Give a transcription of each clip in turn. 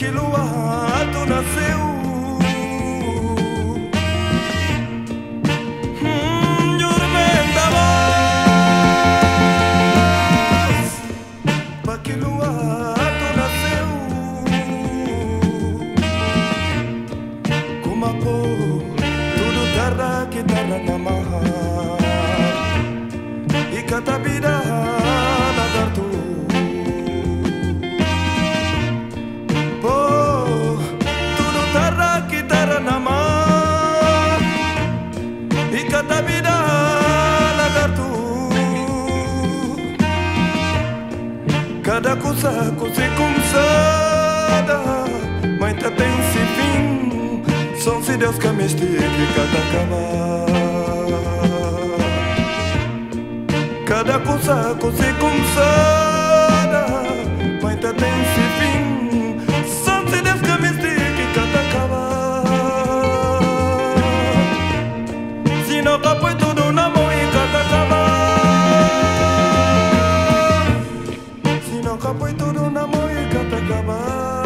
כאילו האתונה זהו Que tá na mão Cada coisa, coisa começada Mas tá tem esse fim São se Deus que me estique cada acabar. Cada coisa, coisa começada Se não capõe tudo na mão e cada acabar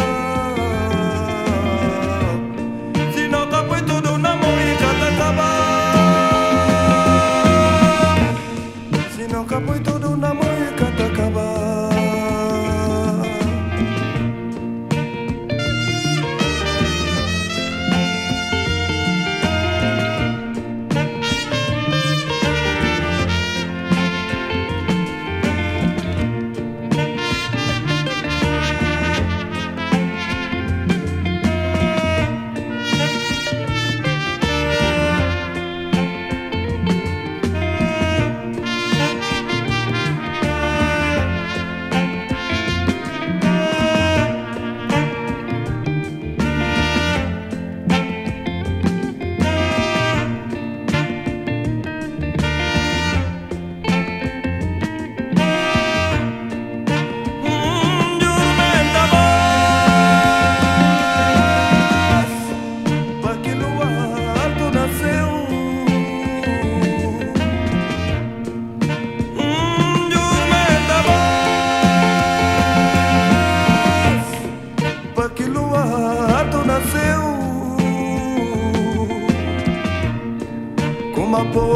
mabo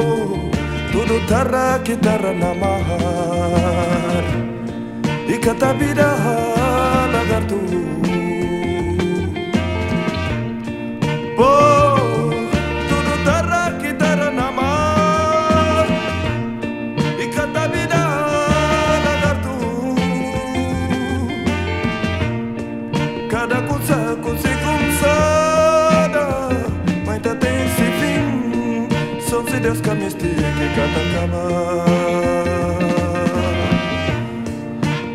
tudu tara kitara namahar ikatabida Se estique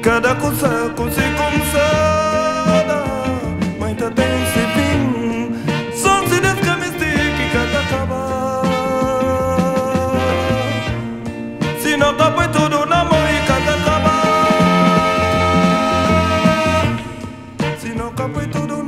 cada coisa, coisa começada Mas tá tem esse fim Só se estique cada acabar Se não acaba tudo na mão e acabar Se não acaba tudo